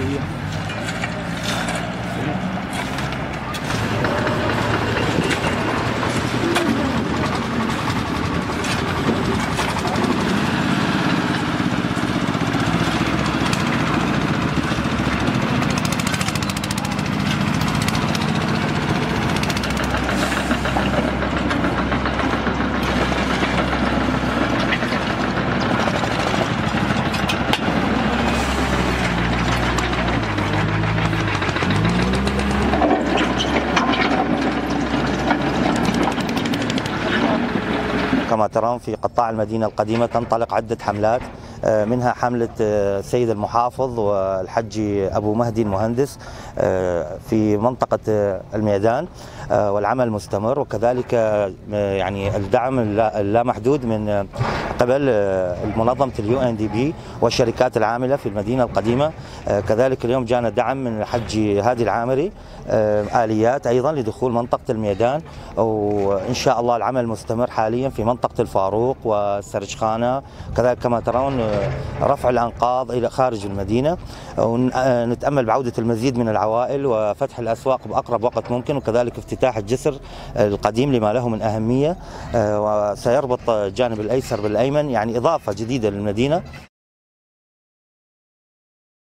Hallelujah. كما ترون في قطاع المدينة القديمة تنطلق عدة حملات آه، منها حملة آه، السيد المحافظ والحج أبو مهدي المهندس آه، في منطقة الميدان والعمل مستمر وكذلك يعني الدعم اللامحدود من قبل منظمة اليو ان دي بي والشركات العاملة في المدينة القديمة. كذلك اليوم جانا دعم من الحج هادي العامري. آليات أيضا لدخول منطقة الميدان. وإن شاء الله العمل مستمر حاليا في منطقة الفاروق والسرجخانة. كذلك كما ترون رفع الأنقاض إلى خارج المدينة. ونتأمل بعودة المزيد من العوائل وفتح الأسواق بأقرب وقت ممكن وكذلك افتتاح الجسر القديم لما له من أهمية. وسيربط الجانب الأيسر بالأيمن يعني إضافة جديدة للمدينة.